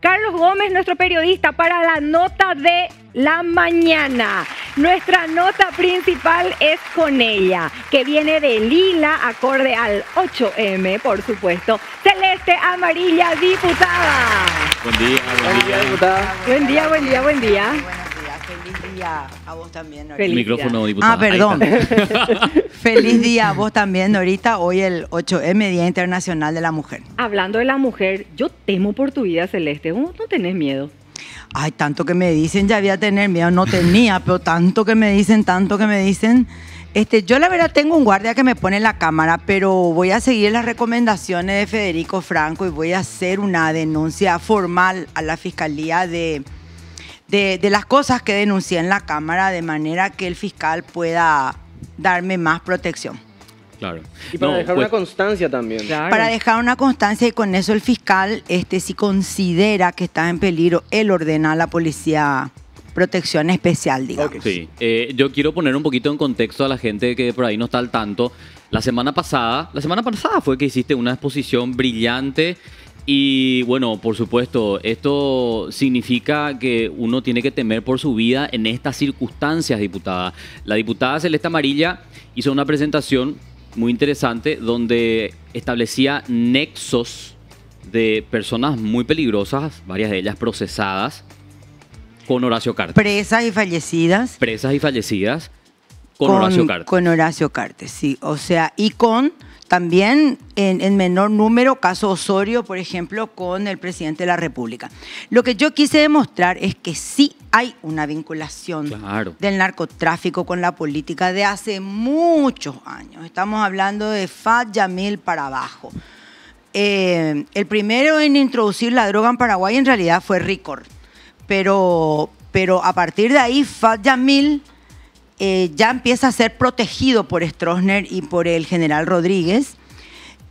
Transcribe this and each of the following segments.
Carlos Gómez, nuestro periodista, para la nota de la mañana. Nuestra nota principal es con ella, que viene de Lila, acorde al 8M, por supuesto. Celeste Amarilla, diputada. Buen día, buen día, diputada. Buen día, buen día, buen día. Día a vos también, Norita. Feliz Micrófono, día. diputada. Ah, perdón. Feliz día a vos también, Norita. Hoy el 8M, Día Internacional de la Mujer. Hablando de la mujer, yo temo por tu vida, Celeste. ¿Vos no tenés miedo? Ay, tanto que me dicen, ya había tener miedo, no tenía, pero tanto que me dicen, tanto que me dicen. Este, yo la verdad tengo un guardia que me pone en la cámara, pero voy a seguir las recomendaciones de Federico Franco y voy a hacer una denuncia formal a la fiscalía de, de, de las cosas que denuncié en la cámara, de manera que el fiscal pueda darme más protección. Claro. Y para No, dejar pues, una constancia también. Claro. Para dejar una constancia y con eso el fiscal, este, si considera que está en peligro, él ordena a la policía protección especial, digamos. Ok. Sí, Eh, yo quiero poner un poquito en contexto a la gente que por ahí no está al tanto. La semana pasada, la semana pasada fue que hiciste una exposición brillante y bueno, por supuesto, esto significa que uno tiene que temer por su vida en estas circunstancias, diputada. La diputada Celeste Amarilla hizo una presentación muy interesante donde establecía nexos de personas muy peligrosas, varias de ellas procesadas, con Horacio Cartes. Presas y fallecidas. presas y fallecidas con, Horacio Cartes. Con Horacio Cartes, sí. O sea, y con también en, en menor número, caso Osorio, por ejemplo, con el presidente de la República. Lo que yo quise demostrar es que sí hay una vinculación Claro. del narcotráfico con la política de hace muchos años. Estamos hablando de Fat Yamil para abajo. Eh, el primero en introducir la droga en Paraguay en realidad fue Ricor. Pero, pero a partir de ahí, Fat Yamil eh, ya empieza a ser protegido por Stroessner y por el general Rodríguez.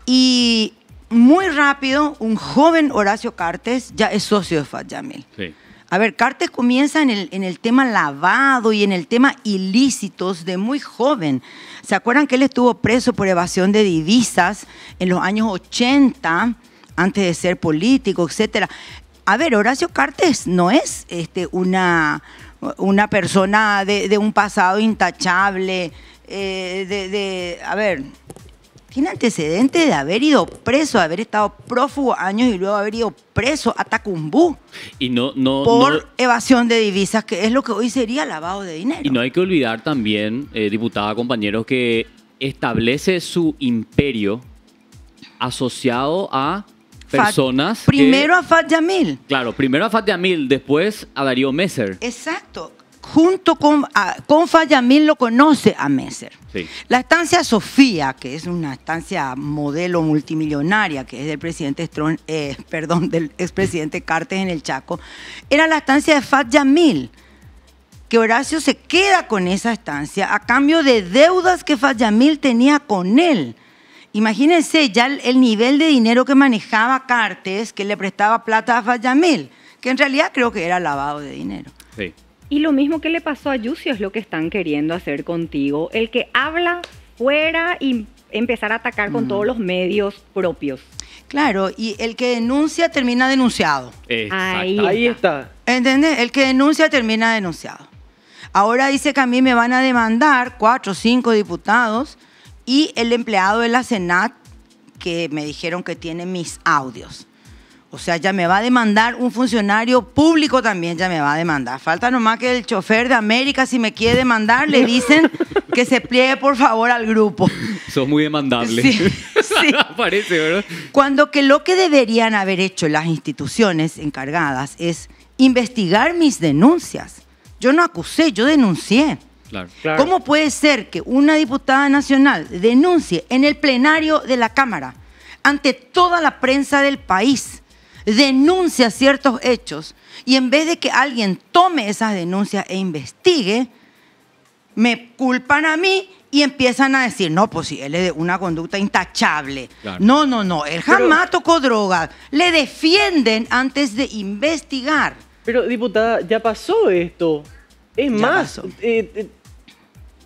Y muy rápido, un joven Horacio Cartes ya es socio de Fat Yamil. Sí. A ver, Cartes comienza en el, en el tema lavado y en el tema ilícitos de muy joven. ¿Se acuerdan que él estuvo preso por evasión de divisas en los años 80, antes de ser político, etcétera? A ver, Horacio Cartes no es este, una, una persona de, de un pasado intachable, eh, de, de- a ver, tiene antecedentes de haber ido preso, de haber estado prófugo años y luego haber ido preso a Tacumbú Y no, no, por no- evasión de divisas, que es lo que hoy sería lavado de dinero. y no hay que olvidar también, eh, diputada, compañeros, que establece su imperio asociado a Fat- personas. que- Primero a Fat Yamil. claro, primero a Fatia Mil, después a Darío Messer. Exacto. Junto con, a- con Fat Yamil lo conoce a Messer. Sí. La estancia Sofía, que es una estancia modelo multimillonaria, que es del presidente Stron- eh, perdón, del expresidente Cartes en el Chaco, era la estancia de Fat Yamil. Que Horacio se queda con esa estancia a cambio de deudas que Fat Yamil tenía con él. Imagínense ya el, el nivel de dinero que manejaba Cartes, que le prestaba plata a Fat Yamil, que en realidad creo que era lavado de dinero. Sí. Y lo mismo que le pasó a Yusio es lo que están queriendo hacer contigo. El que habla fuera y empezar a atacar Mm. con todos los medios propios. Claro, y el que denuncia termina denunciado. Ahí. Ahí está. ¿Entendés? El que denuncia termina denunciado. Ahora dice que a mí me van a demandar cuatro o cinco diputados y el empleado de la Senat que me dijeron que tiene mis audios. O sea, ya me va a demandar un funcionario público también, ya me va a demandar. Falta nomás que el chofer de América, si me quiere demandar, le dicen que se pliegue por favor al grupo. Sos muy demandable. Sí, sí. Parece, ¿verdad? Cuando que lo que deberían haber hecho las instituciones encargadas es investigar mis denuncias. Yo no acusé, yo denuncié. Claro. Claro. ¿Cómo puede ser que una diputada nacional denuncie en el plenario de la Cámara, ante toda la prensa del país, denuncia ciertos hechos y en vez de que alguien tome esas denuncias e investigue, me culpan a mí y empiezan a decir, no, pues si él es de una conducta intachable. Claro. No, no, no, él jamás tocó drogas. Le defienden antes de investigar. Pero, diputada, ya pasó esto. Es Ya más, eh, eh,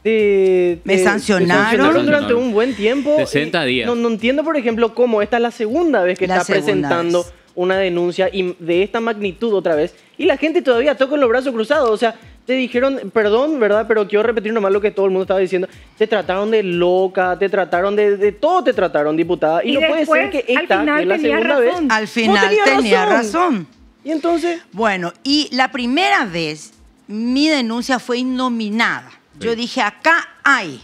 te- Me te- te sancionaron. durante Sancionaron. un buen tiempo. 60 y días. No, no entiendo, por ejemplo, cómo esta es la segunda vez que La está presentando vez. una denuncia y de esta magnitud otra vez. Y la gente todavía está con los brazos cruzados. O sea, te dijeron, perdón, ¿verdad? Pero quiero repetir nomás lo que todo el mundo estaba diciendo. Te trataron de loca, te trataron de, de todo, te trataron, diputada. Y, Y no puede ser que esta, que es la tenía segunda razón. vez. Al final tenía razón. Y entonces, Bueno, y la primera vez mi denuncia fue innominada. Yo dije, acá hay.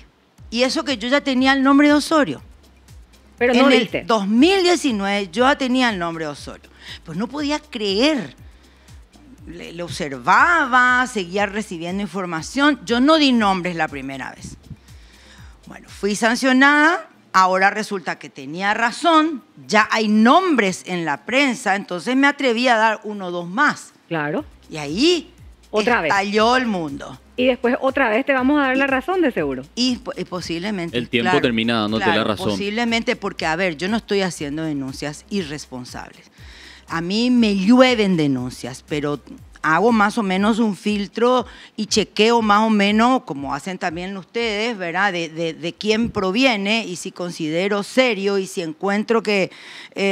Y eso que yo ya tenía el nombre de Osorio. Pero en no el diste. 2019 yo ya tenía el nombre de Osorio. Pues no podía creer. Le, le observaba, seguía recibiendo información. Yo no di nombres la primera vez. Bueno, fui sancionada. Ahora resulta que tenía razón. Ya hay nombres en la prensa. Entonces me atreví a dar uno o dos más. Claro. Y ahí Otra vez. estalló el mundo. Y después otra vez te vamos a dar la razón de seguro. Y, y posiblemente. El tiempo termina dándote la razón. Posiblemente porque, a ver, yo no estoy haciendo denuncias irresponsables. A mí me llueven denuncias, pero hago más o menos un filtro y chequeo más o menos, como hacen también ustedes, ¿verdad? De, de- de quién proviene y si considero serio y si encuentro que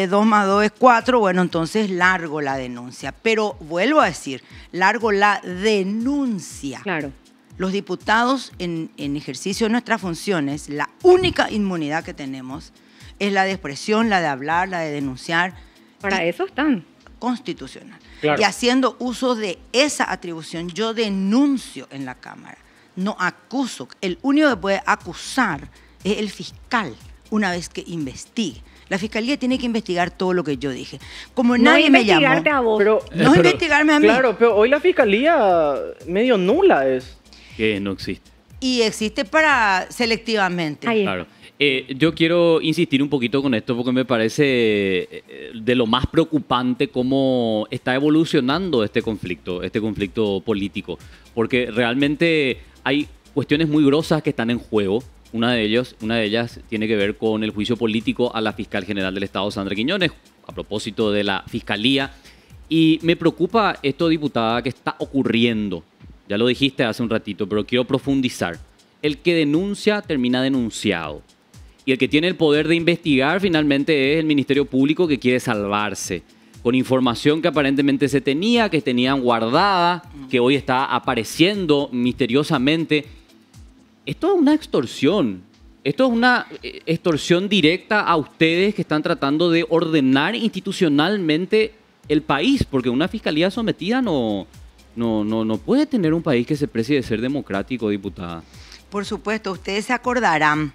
2 más 2 es 4, bueno, entonces largo la denuncia. Pero vuelvo a decir, largo la denuncia. Claro. Los diputados en, en ejercicio de nuestras funciones, la única inmunidad que tenemos es la de expresión, la de hablar, la de denunciar, Para eso están. Constitucional. Claro. Y haciendo uso de esa atribución, yo denuncio en la Cámara, no acuso. El único que puede acusar es el fiscal una vez que investigue. La fiscalía tiene que investigar todo lo que yo dije. Como No nadie me llamó, investigarte a vos. pero, no Pero- investigarme a mí. claro, pero hoy la fiscalía medio nula es. Que no existe. Y existe para selectivamente. Ahí. Claro. Eh, yo quiero insistir un poquito con esto porque me parece eh, de lo más preocupante cómo está evolucionando este conflicto, este conflicto político. Porque realmente hay cuestiones muy grosas que están en juego. Una de, ellos, una de ellas tiene que ver con el juicio político a la fiscal general del Estado, Sandra Quiñones, a propósito de la fiscalía. Y me preocupa esto, diputada, que está ocurriendo. Ya lo dijiste hace un ratito, pero quiero profundizar. El que denuncia termina denunciado. Y el que tiene el poder de investigar finalmente es el Ministerio Público que quiere salvarse. Con información que aparentemente se tenía, que tenían guardada, que hoy está apareciendo misteriosamente. Esto es una extorsión. Esto es una eh, extorsión directa a ustedes que están tratando de ordenar institucionalmente el país, porque una fiscalía sometida no, no, no, no puede tener un país que se precie de ser democrático, diputada. Por supuesto, ustedes se acordarán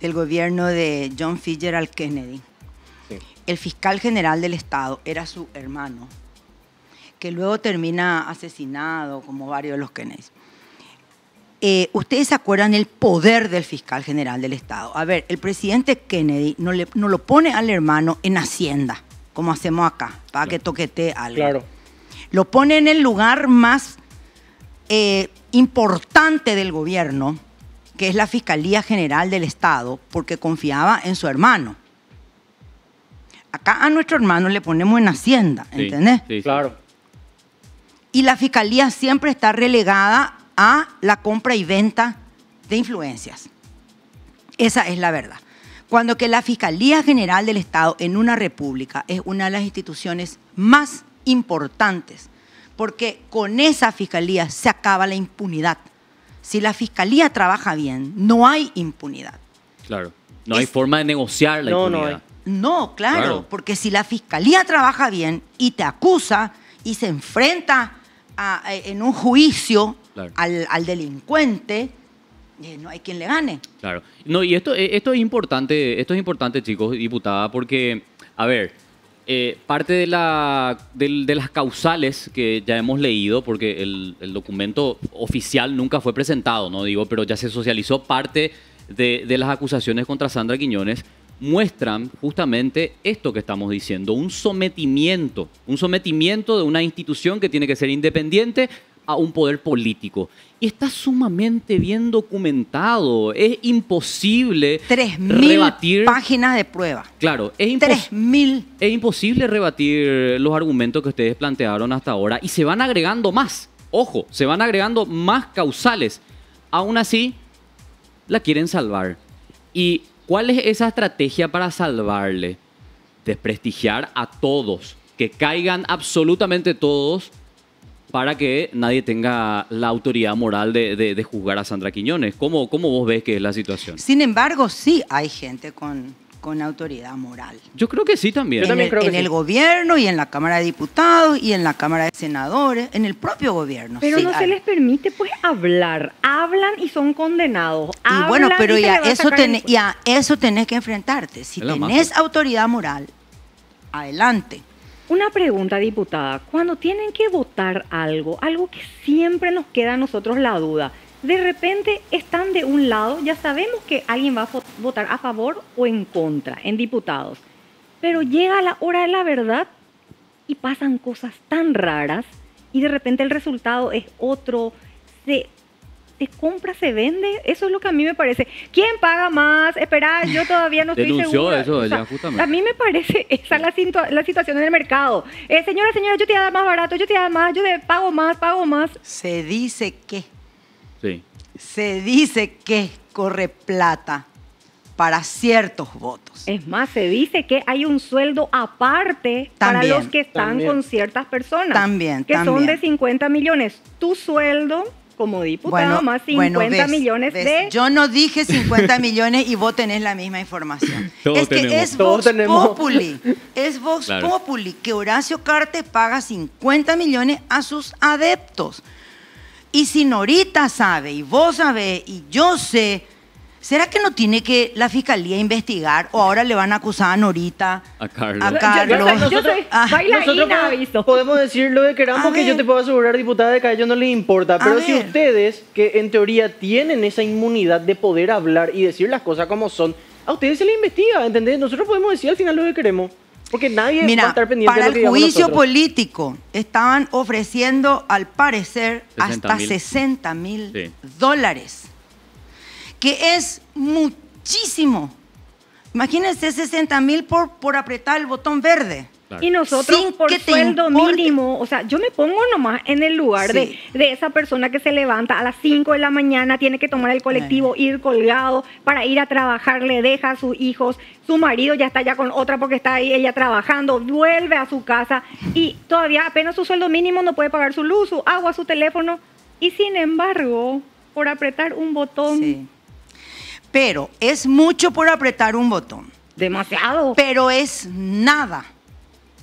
del gobierno de John Fitzgerald Kennedy. Sí. El fiscal general del Estado era su hermano, que luego termina asesinado, como varios de los Kennedys. Eh, Ustedes se acuerdan del poder del fiscal general del Estado. A ver, el presidente Kennedy no, le, no lo pone al hermano en Hacienda, como hacemos acá, para que toquete algo Claro. lo pone en el lugar más eh, importante del gobierno, que es la Fiscalía General del Estado, porque confiaba en su hermano. Acá a nuestro hermano le ponemos en Hacienda, Sí, ¿entendés? sí, sí. Claro. Y la Fiscalía siempre está relegada a la compra y venta de influencias. Esa es la verdad. Cuando que la Fiscalía General del Estado en una república es una de las instituciones más importantes, porque con esa fiscalía se acaba la impunidad. Si la fiscalía trabaja bien, no hay impunidad. Claro. No hay forma de negociar la No, no impunidad. No, claro, Claro. porque si la fiscalía trabaja bien y te acusa y se enfrenta a- a- en un juicio Claro. al, al delincuente, eh, no hay quien le gane. Claro. No, y esto, eh, esto es importante, esto es importante, chicos, diputada, porque, a ver, eh, parte de, la, las causales que ya hemos leído, porque el, el documento oficial nunca fue presentado, no digo, pero ya se socializó parte de, de las acusaciones contra Sandra Quiñones, muestran justamente esto que estamos diciendo, un sometimiento, un sometimiento de una institución que tiene que ser independiente a un poder político. Y está sumamente bien documentado. Es imposible Tres mil rebatir. páginas de prueba. Claro, es, impos- es imposible rebatir los argumentos que ustedes plantearon hasta ahora y se van agregando más. Ojo, se van agregando más causales. Aún así, la quieren salvar. ¿Y cuál es esa estrategia para salvarle? Desprestigiar a todos. que caigan absolutamente todos para que nadie tenga la autoridad moral de, de- de juzgar a Sandra Quiñones. ¿Cómo, ¿Cómo vos ves que es la situación? Sin embargo, sí hay gente con, con autoridad moral. Yo creo que sí también. Yo en también el, creo que en sí. el gobierno y en la Cámara de Diputados y en la Cámara de Senadores, en el propio gobierno. Pero sí no se les permite pues hablar. Hablan y son condenados. Y bueno, Hablan pero y se ya eso, el tenés, y a eso tenés que enfrentarte. Si tenés autoridad moral, adelante. Una pregunta, diputada. Cuando tienen que votar algo, algo que siempre nos queda a nosotros la duda, de repente están de un lado, ya sabemos que alguien va a vo- votar a favor o en contra en diputados, pero llega la hora de la verdad y pasan cosas tan raras y de repente el resultado es otro. Se compra, se vende. Eso es lo que a mí me parece. ¿Quién paga más? Espera, yo todavía no estoy Denunció segura. eso O sea, ella, justamente. A mí me parece esa es la, la situación en el mercado. Eh, señora, señora, yo te voy a dar más barato, yo te voy a dar más, yo te pago más, pago más. Se dice que, Sí. se dice que corre plata para ciertos votos. Es más, se dice que hay un sueldo aparte para los que están también. con ciertas personas. También, Que son de 50 millones. Tu sueldo como diputado más 50 bueno, ves, millones ves, de... Yo no dije 50 millones y vos tenés la misma información. Todos es que tenemos. es Todos Vox tenemos. Populi. Es Vox Claro. Populi que Horacio Cartes paga 50 millones a sus adeptos. Y si Norita sabe, y vos sabés, y yo sé, ¿será que no tiene que la fiscalía investigar? ¿O ahora le van a acusar a Norita? A Carlos. A Yo- yo- Carlos. yo soy Ah, bailarina, Nosotros podemos, aviso. podemos decir lo que queramos, A que yo te puedo asegurar, diputada, de que a ellos no les importa. A Pero si ver. ustedes, que en teoría tienen esa inmunidad de poder hablar y decir las cosas como son, a ustedes se les investiga, ¿entendés? Nosotros podemos decir al final lo que queremos. Porque nadie va a estar pendiente para de lo que el juicio nosotros. político estaban ofreciendo, al parecer, 60 hasta mil. 60 mil Sí. dólares, que es muchísimo. Imagínense 60 mil por, por apretar el botón verde. Y nosotros Sin por sueldo mínimo, o sea, yo me pongo nomás en el lugar Sí. de, de esa persona que se levanta a las 5 de la mañana, tiene que tomar el colectivo, ir colgado para ir a trabajar, le deja a sus hijos, su marido ya está ya con otra porque está ahí ella trabajando, vuelve a su casa y todavía apenas su sueldo mínimo no puede pagar su luz, su agua, su teléfono y sin embargo, por apretar un botón, Sí. Pero es mucho por apretar un botón. demasiado. Pero es nada,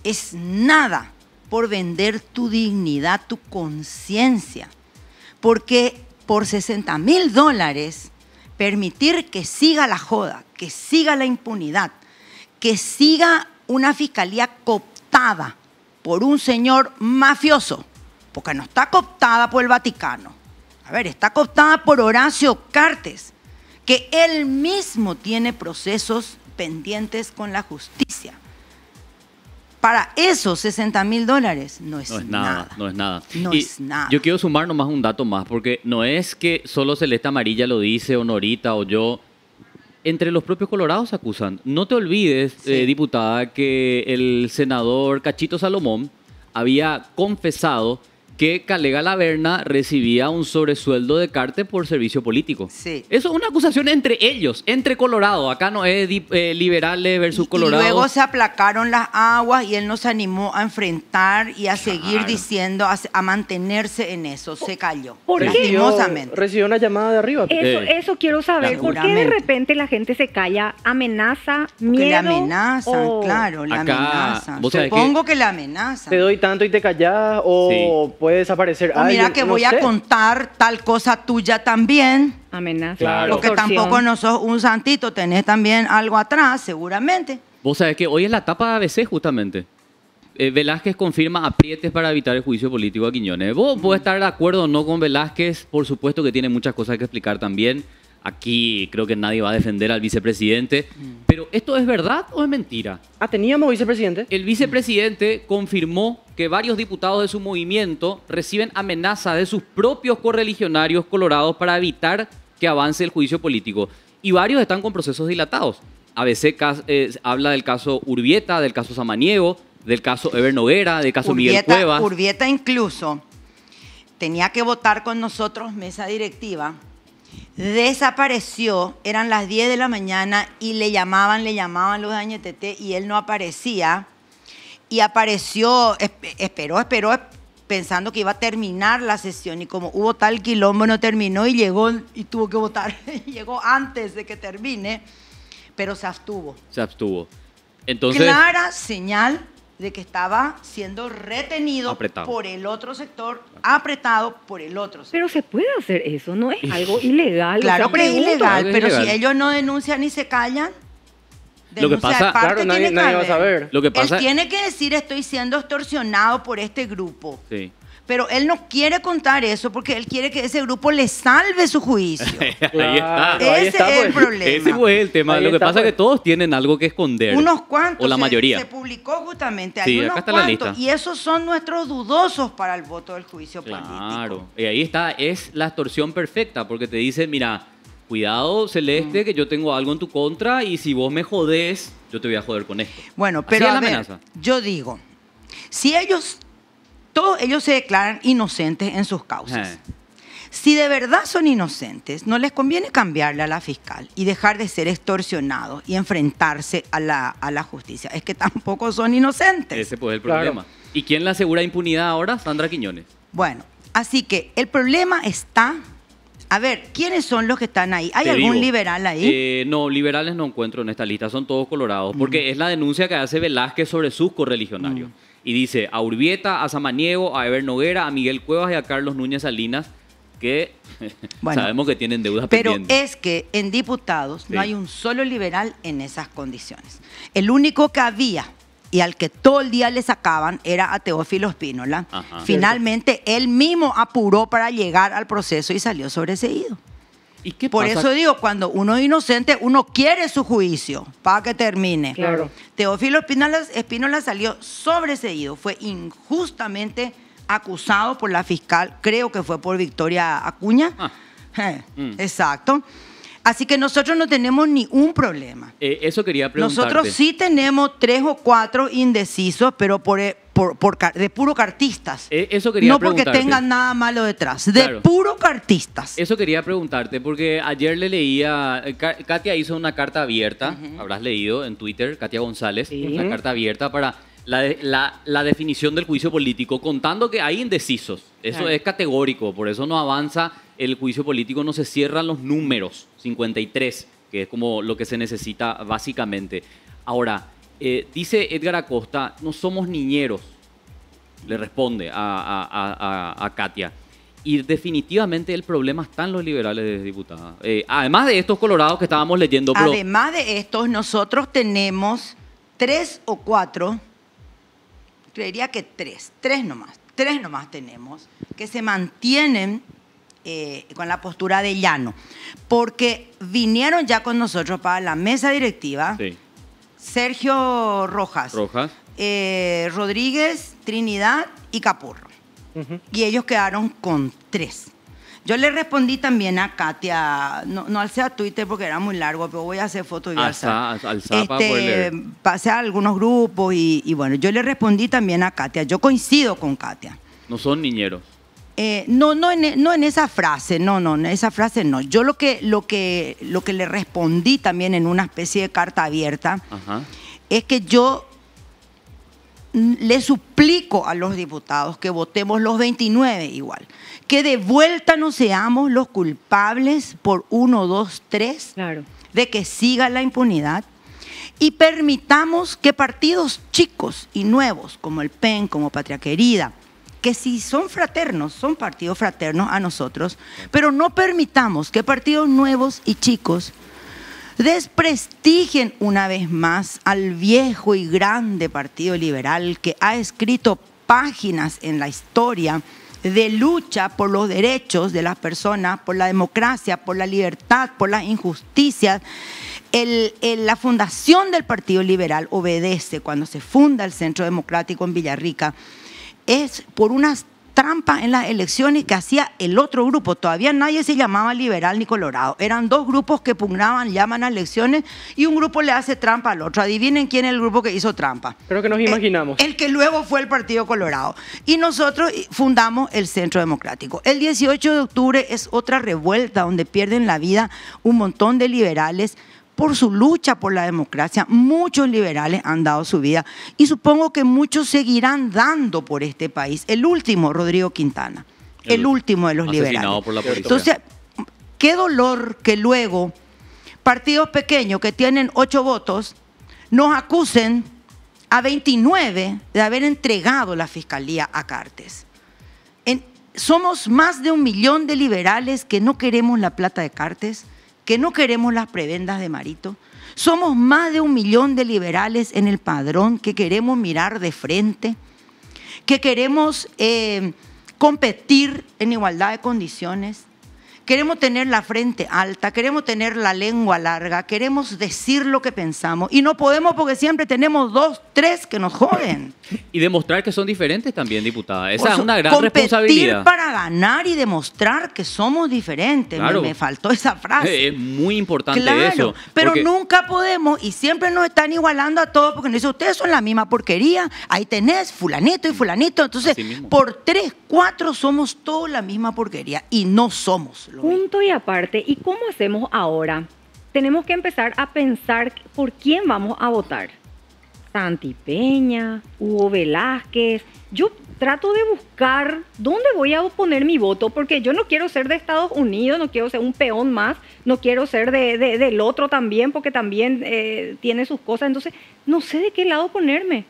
es nada por vender tu dignidad, tu conciencia. Porque por 60 mil dólares, permitir que siga la joda, que siga la impunidad, que siga una fiscalía cooptada por un señor mafioso, porque no está cooptada por el Vaticano. A ver, está cooptada por Horacio Cartes, que él mismo tiene procesos pendientes con la justicia. Para esos 60 mil dólares no es, No es nada, nada. no es nada. No Y es nada. Yo quiero sumar nomás un dato más, porque no es que solo Celeste Amarilla lo dice, o Norita, o yo. Entre los propios colorados se acusan. No te olvides, Sí. eh, diputada, que el senador Cachito Salomón había confesado que Calega Laverna recibía un sobresueldo de carte por servicio político. Sí. Eso es una acusación entre ellos, entre colorados. Acá no es di- eh, liberales versus Y colorados. luego se aplacaron las aguas y él nos animó a enfrentar y a seguir diciendo, a, a mantenerse en eso. Se calló. ¿Por qué? Lastimosamente. Recibió una llamada de arriba. Eso, Eh, eso quiero saber. ¿Por qué de repente la gente se calla? ¿Amenaza? Que ¿Miedo? amenazan, o- claro, le Acá, amenazan. Supongo que, le amenazan. Te doy tanto y te callás o puede desaparecer O mira alguien, que no voy a sé. contar tal cosa tuya también. Amenaza. Claro. Porque tampoco no sos un santito, tenés también algo atrás, seguramente. Vos sabés que hoy es la etapa de ABC justamente. Eh, Velázquez confirma aprietes para evitar el juicio político a Quiñones. Vos podés estar de acuerdo o no con Velázquez, por supuesto que tiene muchas cosas que explicar también. Aquí creo que nadie va a defender al vicepresidente. Pero ¿esto es verdad o es mentira? Ah, teníamos vicepresidente. El vicepresidente confirmó que varios diputados de su movimiento reciben amenazas de sus propios correligionarios colorados para evitar que avance el juicio político. Y varios están con procesos dilatados. ABC eh, habla del caso Urbieta, del caso Samaniego, del caso Ever Noguera, del caso Miguel Urbieta, Cuevas. Urbieta incluso tenía que votar con nosotros mesa directiva. Desapareció, eran las 10 de la mañana y le llamaban, le llamaban los de Añetete y él no aparecía. y apareció, esp- esperó, esperó, pensando que iba a terminar la sesión y como hubo tal quilombo no terminó y llegó y tuvo que votar. llegó antes de que termine, pero se abstuvo. Se abstuvo. Entonces, Clara señal de que estaba siendo retenido Apretado. por el otro sector, apretado por el otro sector. Pero se puede hacer eso, no es algo ilegal. Claro que es ilegal, pero ilegal. si ellos no denuncian ni se callan, Lo que denuncia pasa- Claro, nadie, va a saber. lo que pasa... Él tiene que decir estoy siendo extorsionado por este grupo. Sí. Pero él no quiere contar eso porque él quiere que ese grupo le salve su juicio. Ahí está. Claro, ahí ese está, es el pues. problema. Ese fue el tema. Ahí Lo que está, pasa es que pues. todos tienen algo que esconder. Unos cuantos. O la se- mayoría. Se, publicó justamente. Sí, Hay acá está la lista. Y esos son nuestros dudosos para el voto del juicio Claro. político. Y ahí está, es la extorsión perfecta, porque te dice, mira, cuidado, Mm. Celeste, que yo tengo algo en tu contra y si vos me jodés, yo te voy a joder con esto. Bueno, Así pero es a la ver, amenaza. yo digo, si ellos, todos ellos se declaran inocentes en sus causas. Eh. Si de verdad son inocentes, no les conviene cambiarle a la fiscal y dejar de ser extorsionados y enfrentarse a la, a la justicia. Es que tampoco son inocentes. Ese pues es el Claro. problema. ¿Y quién le asegura impunidad ahora? Sandra Quiñones. Bueno, así que el problema está... A ver, ¿quiénes son los que están ahí? ¿Hay Te algún digo, liberal ahí? eh, no, liberales no encuentro en esta lista, son todos colorados, porque es la denuncia que hace Velázquez sobre sus correligionarios. Y dice a Urbieta, a Samaniego, a Eber Noguera, a Miguel Cuevas y a Carlos Núñez Salinas, que Bueno, sabemos que tienen deudas Pero pendientes. es que en diputados Sí. no hay un solo liberal en esas condiciones. El único que había y al que todo el día le sacaban era a Teófilo Espínola. Ajá. Finalmente, él mismo apuró para llegar al proceso y salió sobreseído. ¿Y qué Por pasa? eso digo, cuando uno es inocente, uno quiere su juicio para que termine. Claro. Teófilo Espínola, Espínola salió sobreseído, fue injustamente acusado por la fiscal, creo que fue por Victoria Acuña. Ah. Eh, Mm. Exacto. Así que nosotros no tenemos ni un problema. Eh, eso quería preguntarte. Nosotros sí tenemos tres o cuatro indecisos, pero por, eh, por- por car- de puro cartistas. Eh, eso quería no porque tengan nada malo detrás, de Claro. puro cartistas. Eso quería preguntarte, porque ayer le leía, eh, Ka- Katia hizo una carta abierta, habrás leído en Twitter, Katia González, Sí. una carta abierta para la, la- la definición del juicio político, contando que hay indecisos. Eso Claro. es categórico, por eso no avanza el juicio político, no se cierran los números, 53, que es como lo que se necesita básicamente. Ahora, eh, dice Edgar Acosta, no somos niñeros, le responde a, a- a- a- a Katia. Y definitivamente el problema está en los liberales, diputada. Eh, además de estos colorados que estábamos leyendo, pero Además de estos, nosotros tenemos tres o cuatro, creería que tres, tres nomás, tres nomás tenemos, que se mantienen eh, con la postura de llano, porque vinieron ya con nosotros para la mesa directiva sí, Sergio Rojas, Rojas. eh, Rodríguez, Trinidad y Capurro. Y ellos quedaron con tres. Yo le respondí también a Katia, no, no alcé a Twitter porque era muy largo, pero voy a hacer fotos y voy a alzar. alza para poder leer. pasé a algunos grupos y, y bueno, yo le respondí también a Katia. Yo coincido con Katia. No son niñeros. Eh, no, no en, e- no en esa frase, no, no, en esa frase no. Yo lo que, lo que, lo que le respondí también en una especie de carta abierta Ajá. es que yo le suplico a los diputados que votemos los 29 igual, que de vuelta no seamos los culpables por uno, dos, tres Claro. de que siga la impunidad y permitamos que partidos chicos y nuevos como el PEN, como Patria Querida, que si son fraternos, son partidos fraternos a nosotros, pero no permitamos que partidos nuevos y chicos desprestigien una vez más al viejo y grande Partido Liberal que ha escrito páginas en la historia de lucha por los derechos de las personas, por la democracia, por la libertad, por las injusticias. La fundación del Partido Liberal obedece cuando se funda el Centro Democrático en Villarrica es por unas trampas en las elecciones que hacía el otro grupo. Todavía nadie se llamaba liberal ni colorado. Eran dos grupos que pugnaban, llaman a elecciones y un grupo le hace trampa al otro. Adivinen quién es el grupo que hizo trampa. Creo que nos imaginamos. El que luego fue el Partido Colorado. Y nosotros fundamos el Centro Democrático. El 18 de octubre es otra revuelta donde pierden la vida un montón de liberales por su lucha por la democracia. Muchos liberales han dado su vida y supongo que muchos seguirán dando por este país. El último, Rodrigo Quintana, el, El último de los liberales. por la. Entonces, qué dolor que luego partidos pequeños que tienen ocho votos nos acusen a 29 de haber entregado la fiscalía a Cartes. En- somos más de un millón de liberales que no queremos la plata de Cartes, que no queremos las prebendas de Marito. Somos más de un millón de liberales en el padrón que queremos mirar de frente, que queremos eh, competir en igualdad de condiciones. Queremos tener la frente alta, queremos tener la lengua larga, queremos decir lo que pensamos y no podemos porque siempre tenemos dos, tres que nos joden. Y demostrar que son diferentes también, diputada. Esa es una gran competir responsabilidad. para ganar y demostrar que somos diferentes. Me- Claro. Me, faltó esa frase. Es muy importante Claro, eso. pero porque- nunca podemos y siempre nos están igualando a todos porque nos dicen, ustedes son la misma porquería, ahí tenés fulanito y fulanito, entonces por tres, cuatro somos todos la misma porquería y no somos lo. Punto y aparte, ¿y cómo hacemos ahora? Tenemos que empezar a pensar por quién vamos a votar. Santi Peña, Hugo Velázquez. Yo trato de buscar dónde voy a poner mi voto, porque yo no quiero ser de Estados Unidos, no quiero ser un peón más, no quiero ser de, de- del otro también, porque también eh, tiene sus cosas. Entonces, no sé de qué lado ponerme.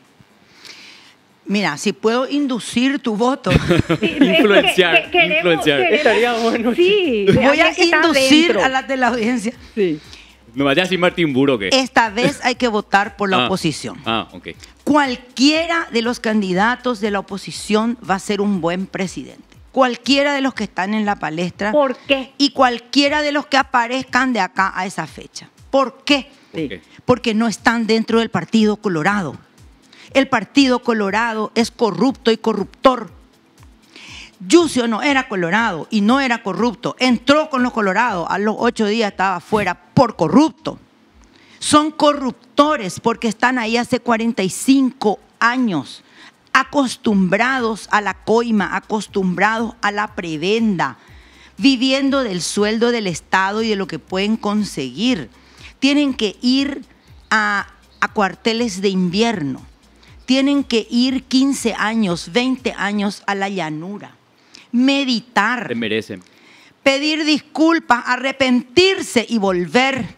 Mira, si puedo inducir tu voto, Sí, es que- Influenciar, que- queremos- influenciar. queremos- Estaría bueno. Sí, voy a inducir a la de la audiencia. Sí. No vaya así Martín Buro que. Esta vez hay que votar por la Ah. oposición. Ah, ok. Cualquiera de los candidatos de la oposición va a ser un buen presidente. Cualquiera de los que están en la palestra ¿Por qué? y cualquiera de los que aparezcan de acá a esa fecha. ¿Por qué? ¿Por Sí. qué? Porque no están dentro del Partido Colorado. El Partido Colorado es corrupto y corruptor. Yucio no era colorado y no era corrupto. Entró con los colorados. A los ocho días estaba fuera por corrupto. Son corruptores porque están ahí hace 45 años, acostumbrados a la coima, acostumbrados a la prebenda, viviendo del sueldo del Estado y de lo que pueden conseguir. Tienen que ir a, a cuarteles de invierno. Tienen que ir 15 años, 20 años a la llanura. Meditar Te merecen. pedir disculpas, arrepentirse y volver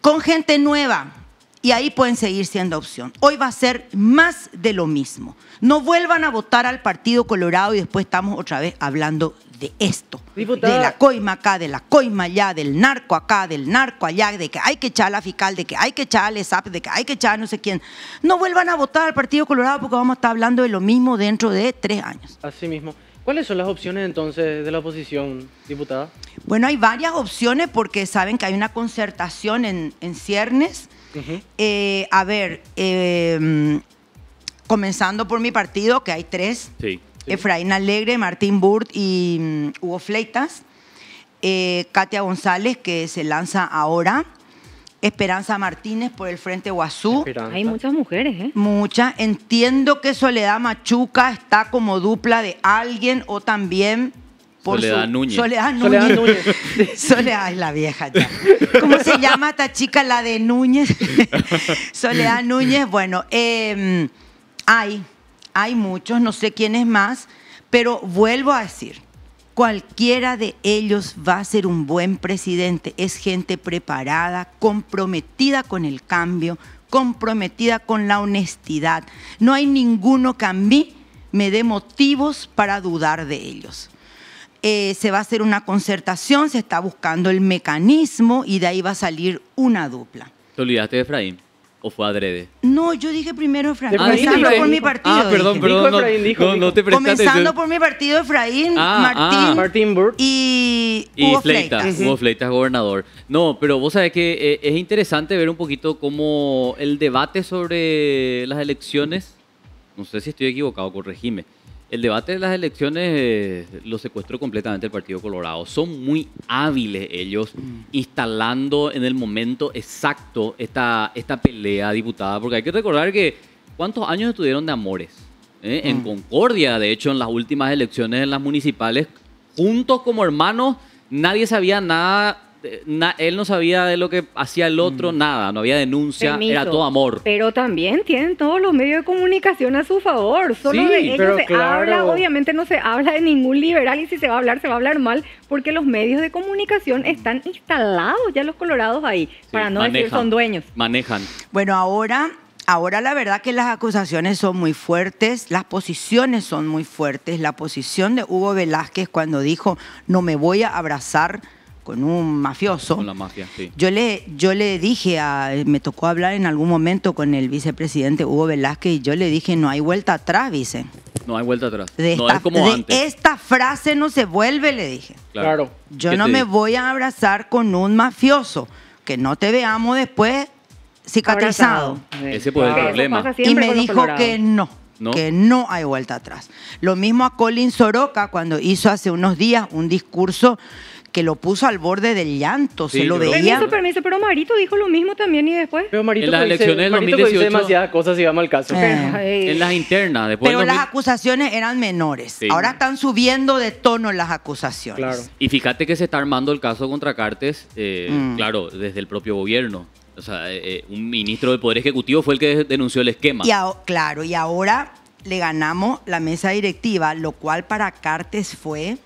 con gente nueva. Y ahí pueden seguir siendo opción. Hoy va a ser más de lo mismo. No vuelvan a votar al Partido Colorado y después estamos otra vez hablando de esto. Diputada. De la coima acá, de la coima allá, del narco acá, del narco allá, de que hay que echar a la fiscal, de que hay que echar al ESAP, de que hay que echar a no sé quién. No vuelvan a votar al Partido Colorado porque vamos a estar hablando de lo mismo dentro de tres años. Así mismo. ¿Cuáles son las opciones entonces de la oposición, diputada? Bueno, hay varias opciones porque saben que hay una concertación en, en ciernes. Eh, a ver, eh, mm, comenzando por mi partido, que hay tres. Sí. Efraín Alegre, Martín Burt y mm, Hugo Fleitas. Eh, Katia González, que se lanza ahora. Esperanza Martínez por el Frente Guazú. Esperanza. Hay muchas mujeres, ¿eh? Mucha. Entiendo que Soledad Machuca está como dupla de alguien o también por Soledad su- Núñez. Soledad Núñez. Soledad Núñez. Soledad es la vieja ya. ¿Cómo se llama esta chica, la de Núñez? Soledad Núñez, bueno, eh, hay, hay muchos, no sé quién es más, pero vuelvo a decir, cualquiera de ellos va a ser un buen presidente. Es gente preparada, comprometida con el cambio, comprometida con la honestidad. No hay ninguno que a mí me dé motivos para dudar de ellos. Eh, se va a hacer una concertación, se está buscando el mecanismo y de ahí va a salir una dupla. ¿Te olvidaste de Efraín? ¿O fue adrede? No, yo dije primero Efraín, Efraín, comenzando Efraín. por mi partido. Ah, perdón, dije. perdón. Dijo no, Efraín, dijo, no, dijo. no te prestaste Comenzando atención. por mi partido Efraín, Ah, Martín ah. Martín Burt. y Y Hugo Fleitas, Fleitas. Hugo Fleitas, gobernador. No, pero vos sabés que eh, es interesante ver un poquito cómo el debate sobre las elecciones, no sé si estoy equivocado, corregime, el debate de las elecciones eh, lo secuestró completamente el Partido Colorado. Son muy hábiles ellos instalando en el momento exacto esta, esta pelea diputada, porque hay que recordar que cuántos años estuvieron de amores. ¿eh? En Concordia, de hecho, en las últimas elecciones en las municipales, juntos como hermanos, nadie sabía nada na- él no sabía de lo que hacía el otro, nada, no había denuncia, Permiso. era todo amor. Pero también tienen todos los medios de comunicación a su favor. Solo Sí, de ellos pero se claro. habla, obviamente no se habla de ningún liberal y si se va a hablar, se va a hablar mal, porque los medios de comunicación están instalados ya los colorados ahí, Sí, para no decir manejan, son dueños. Manejan. Bueno, ahora, ahora la verdad que las acusaciones son muy fuertes, las posiciones son muy fuertes. La posición de Hugo Velázquez cuando dijo no me voy a abrazar con un mafioso. Con la mafia, sí. Yo le, yo le dije, a, me tocó hablar en algún momento con el vicepresidente Hugo Velázquez y yo le dije, no hay vuelta atrás, vice. No hay vuelta atrás. De, no esta, es como de antes. esta frase no se vuelve, le dije. Claro. Yo ¿Qué no me voy a abrazar con un mafioso, que no te veamos después cicatrizado. Ese puede ser Eso el problema. Y me dijo que no, ¿No? que no hay vuelta atrás. Lo mismo a Colin Soroka cuando hizo hace unos días un discurso que lo puso al borde del llanto, Sí, se lo veía. Permiso, permiso, pero Marito dijo lo mismo también y después. Pero Marito En las elecciones del Marito que dice 2018 demasiadas cosas y vamos al caso. Eh. En las internas, después Pero las 2000 acusaciones eran menores. Sí. Ahora están subiendo de tono las acusaciones. Claro. Y fíjate que se está armando el caso contra Cartes, eh, Mm. claro, desde el propio gobierno. O sea, eh, eh, un ministro del Poder Ejecutivo fue el que denunció el esquema. Y claro, y ahora le ganamos la mesa directiva, lo cual para Cartes fue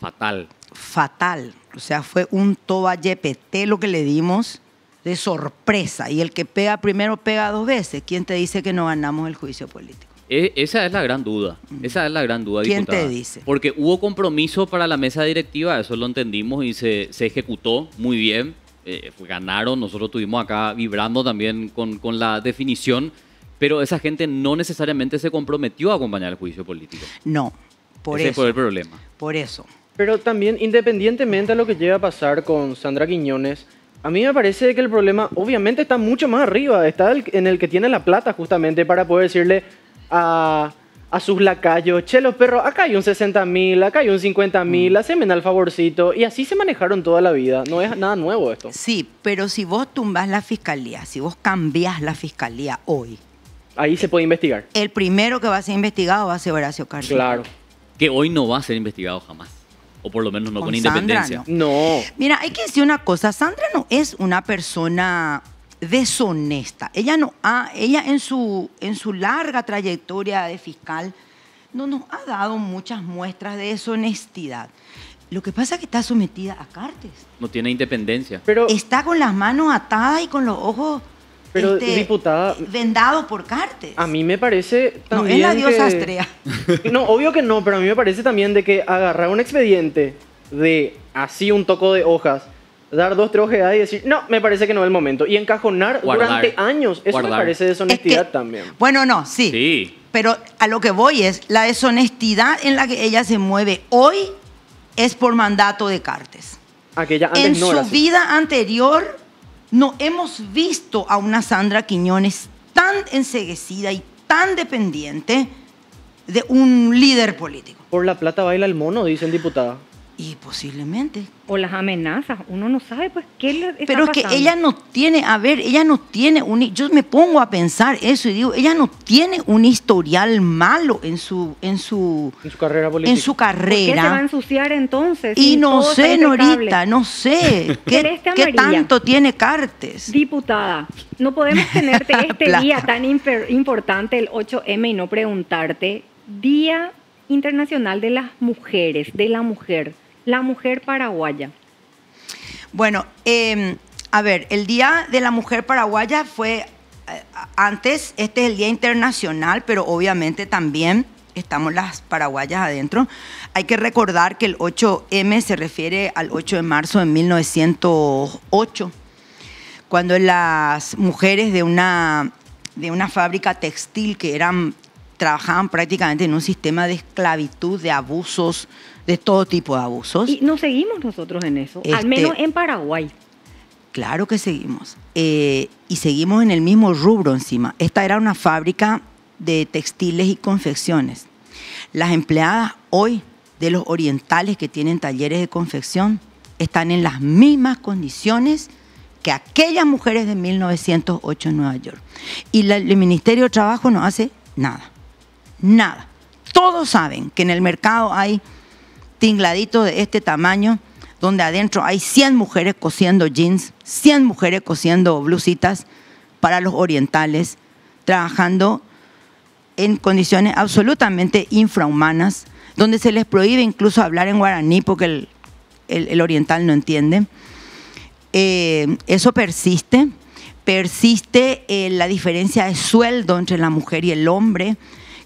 Fatal. Fatal. O sea, fue un toba yepete lo que le dimos de sorpresa. Y el que pega primero pega dos veces. ¿Quién te dice que no ganamos el juicio político? E- esa es la gran duda. Esa es la gran duda, ¿Quién diputada. te dice? Porque hubo compromiso para la mesa directiva, eso lo entendimos y se, se ejecutó muy bien. Eh, ganaron, nosotros estuvimos acá vibrando también con, con la definición, pero esa gente no necesariamente se comprometió a acompañar el juicio político. No, por Ese eso. fue el problema. Por eso. Pero también, independientemente de lo que llegue a pasar con Sandra Quiñones, a mí me parece que el problema obviamente está mucho más arriba. Está el- en el que tiene la plata justamente para poder decirle a, a sus lacayos, che, los perros, acá hay un 60 mil, acá hay un 50 mil, Mm. haceme el favorcito. Y así se manejaron toda la vida. No es nada nuevo esto. Sí, pero si vos tumbas la fiscalía, si vos cambiás la fiscalía hoy, Ahí se puede investigar. el primero que va a ser investigado va a ser Horacio Cartes. Claro. Que hoy no va a ser investigado jamás. O por lo menos no con, Con Sandra, independencia. no. No. Mira, hay que decir una cosa, Sandra no es una persona deshonesta. Ella no ha, ella en su, en su larga trayectoria de fiscal no nos ha dado muchas muestras de deshonestidad. Lo que pasa es que está sometida a Cartes. No tiene independencia. Pero, Está con las manos atadas y con los ojos Pero, este, diputada, vendados por Cartes. a mí me parece no también es la diosa que- Astrea. No, obvio que no, pero a mí me parece también de que agarrar un expediente de así un toco de hojas, dar dos, tres ojeadas y decir, no, me parece que no es el momento. Y encajonar Guardar. durante años. Eso Guardar. me parece Es deshonestidad que- también. Bueno, no, sí. Sí. Pero a lo que voy es, la deshonestidad en la que ella se mueve hoy es por mandato de Cartes. Aquella antes En no su era así. vida anterior no hemos visto a una Sandra Quiñones tan enseguecida y tan dependiente de un líder político. Por la plata baila el mono, dicen diputada. Y posiblemente. O las amenazas, uno no sabe pues qué le está Pero es que pasando. ella no tiene, a ver, ella no tiene un... Yo me pongo a pensar eso y digo, ella no tiene un historial malo en su, en su, En su carrera política. en su ¿Por qué se va a carrera. ensuciar entonces? Y si no sé? Norita, no sé. ¿Qué, tanto tiene Cartes? Diputada, no podemos tenerte este día tan imper- importante, el 8M, y no preguntarte, Día Internacional de las Mujeres, de la Mujer, la mujer paraguaya. Bueno, eh, a ver, el Día de la Mujer Paraguaya fue eh, antes, este es el Día Internacional, pero obviamente también estamos las paraguayas adentro. Hay que recordar que el 8M se refiere al 8 de marzo de 1908, cuando las mujeres de una, de una fábrica textil que eran, trabajaban prácticamente en un sistema de esclavitud, de abusos, de todo tipo de abusos. Y nos seguimos nosotros en eso, Este- al menos en Paraguay. Claro que seguimos. Eh, y seguimos en el mismo rubro encima. Esta era una fábrica de textiles y confecciones. Las empleadas hoy de los orientales que tienen talleres de confección están en las mismas condiciones que aquellas mujeres de 1908 en Nueva York. Y la- el Ministerio de Trabajo no hace nada. Nada. Todos saben que en el mercado hay tingladitos de este tamaño donde adentro hay 100 mujeres cosiendo jeans, 100 mujeres cosiendo blusitas para los orientales, trabajando en condiciones absolutamente infrahumanas, donde se les prohíbe incluso hablar en guaraní porque el, oriental no entiende. Eh, eso persiste, persiste eh, la diferencia de sueldo entre la mujer y el hombre,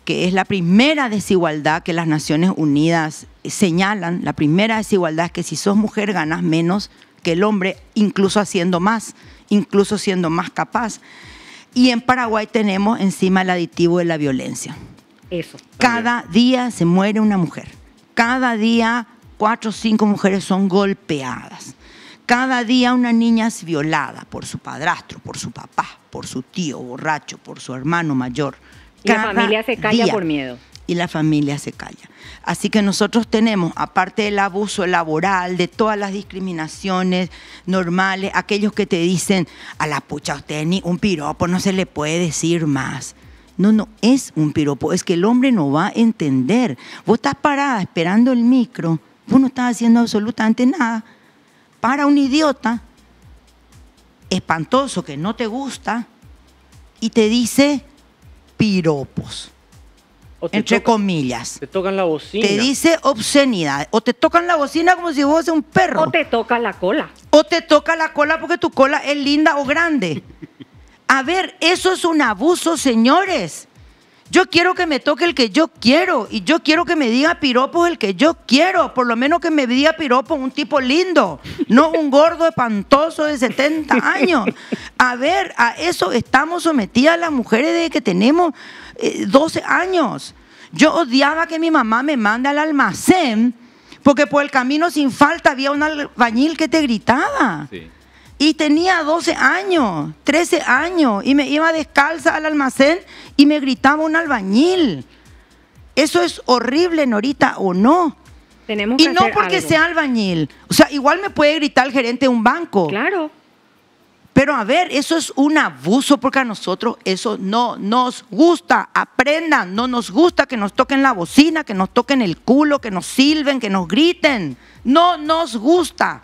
que es la primera desigualdad que las Naciones Unidas señalan. La primera desigualdad es que si sos mujer ganas menos que el hombre, incluso haciendo más, incluso siendo más capaz. Y en Paraguay tenemos encima el aditivo de la violencia. Eso. Cada día se muere una mujer. Cada día cuatro o cinco mujeres son golpeadas. Cada día una niña es violada por su padrastro, por su papá, por su tío borracho, por su hermano mayor. Y la familia se calla día. por miedo. Y la familia se calla. Así que nosotros tenemos, aparte del abuso laboral, de todas las discriminaciones normales, aquellos que te dicen, a la pucha, usted ni un piropo no se le puede decir más. No, no es un piropo, es que el hombre no va a entender. Vos estás parada esperando el micro, vos no estás haciendo absolutamente nada. Para un idiota espantoso que no te gusta y te dice piropos, entre toca- comillas. te tocan la bocina. Te dice obscenidad. O te tocan la bocina como si vos un perro. O te toca la cola. O te toca la cola porque tu cola es linda o grande. A ver, eso es un abuso, señores. Yo quiero que me toque el que yo quiero y yo quiero que me diga piropos el que yo quiero. Por lo menos que me diga piropos un tipo lindo, no un gordo espantoso de 70 años. A ver, a eso estamos sometidas las mujeres desde que tenemos eh, 12 años. Yo odiaba que mi mamá me mande al almacén porque por el camino sin falta había un albañil que te gritaba. Sí. Y tenía 12 años, 13 años, y me iba descalza al almacén y me gritaba un albañil. Eso es horrible, Norita, ¿o no? Tenemos Y que no hacer porque algo. sea albañil. O sea, igual me puede gritar el gerente de un banco. Claro. Pero a ver, eso es un abuso porque a nosotros eso no nos gusta. Aprendan, no nos gusta que nos toquen la bocina, que nos toquen el culo, que nos silben, que nos griten. No nos gusta.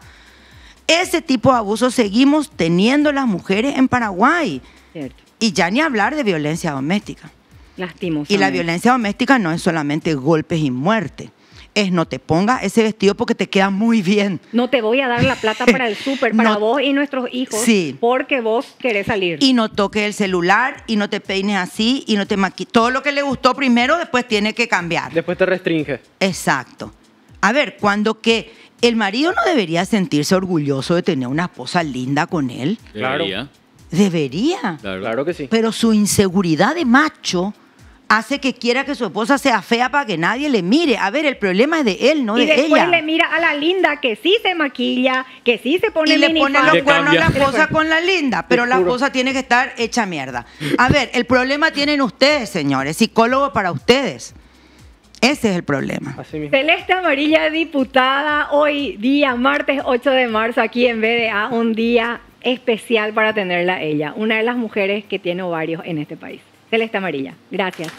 Ese tipo de abuso seguimos teniendo las mujeres en Paraguay. Cierto. Y ya ni hablar de violencia doméstica. Lastimosamente. Y la violencia doméstica no es solamente golpes y muerte. Es no te pongas ese vestido porque te queda muy bien. No te voy a dar la plata para el súper, para No. vos y nuestros hijos, Sí. porque vos querés salir. y no toques el celular y no te peines así y no te maquilles. Todo lo que le gustó primero después tiene que cambiar. Después te restringe. Exacto. A ver, cuando que el marido no debería sentirse orgulloso de tener una esposa linda con él, Claro. Debería. debería. Claro. Claro que sí. Pero su inseguridad de macho hace que quiera que su esposa sea fea para que nadie le mire. A ver, el problema es de él, no y de después ella. le mira a la linda que sí se maquilla, que sí se pone y le pone los cuernos a la esposa con la linda, pero la esposa tiene que estar hecha mierda. A ver, el problema tienen ustedes, señores, psicólogo para ustedes. Ese es el problema. Así mismo. Celeste Amarilla, diputada, hoy día, martes 8 de marzo, aquí en BDA, un día especial para tenerla a ella, una de las mujeres que tiene ovarios en este país. Celeste Amarilla, gracias.